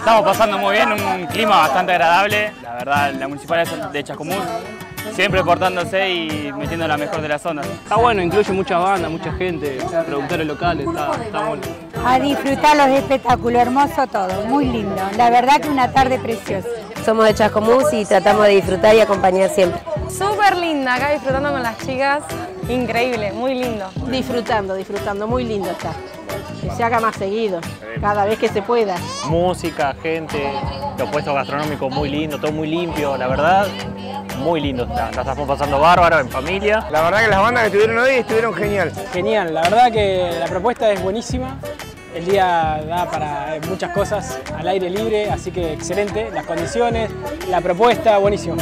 estamos pasando muy bien, un clima bastante agradable. La verdad, la municipalidad de Chascomús siempre portándose y metiendo la mejor de las zonas. Está bueno, incluye muchas bandas, mucha gente, productores locales, está, está bueno. A disfrutar los espectáculos, hermoso todo, muy lindo. La verdad que una tarde preciosa. Somos de Chascomús y tratamos de disfrutar y acompañar siempre. Súper linda, acá disfrutando con las chicas, increíble, muy lindo. Disfrutando, disfrutando, muy lindo está. Que se haga más seguido, cada vez que se pueda. Música, gente, los puestos gastronómicos muy lindos, todo muy limpio, la verdad, muy lindo está. La estamos pasando bárbaro en familia. La verdad que las bandas que estuvieron hoy estuvieron genial. Genial, la verdad que la propuesta es buenísima. El día da para muchas cosas al aire libre, así que excelente. Las condiciones, la propuesta, buenísimo.